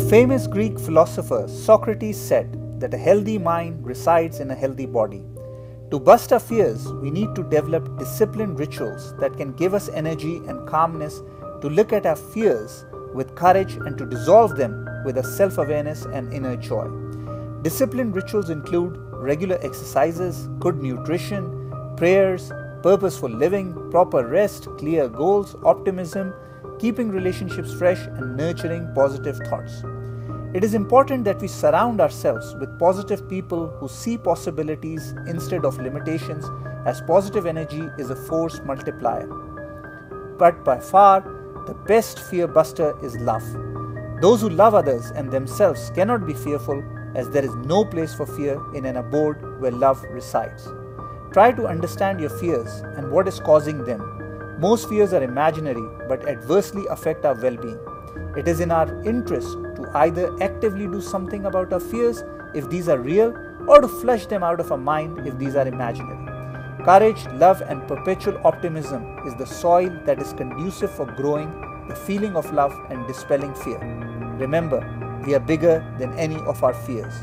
famous Greek philosopher Socrates said that a healthy mind resides in a healthy body. To bust our fears, we need to develop disciplined rituals that can give us energy and calmness to look at our fears with courage and to dissolve them with a self awareness and inner joy. Disciplined rituals include regular exercises, good nutrition, prayers, purposeful living, proper rest, clear goals, optimism, keeping relationships fresh, and nurturing positive thoughts. It is important that we surround ourselves with positive people who see possibilities instead of limitations, as positive energy is a force multiplier. But by far, the best fear buster is love. Those who love others and themselves cannot be fearful, as there is no place for fear in an abode where love resides. Try to understand your fears and what is causing them. Most fears are imaginary but adversely affect our well being. It is in our interest to either actively do something about our fears if these are real or to flush them out of our mind if these are imaginary. Courage, love, and perpetual optimism is the soil that is conducive for growing the feeling of love and dispelling fear. Remember, we are bigger than any of our fears.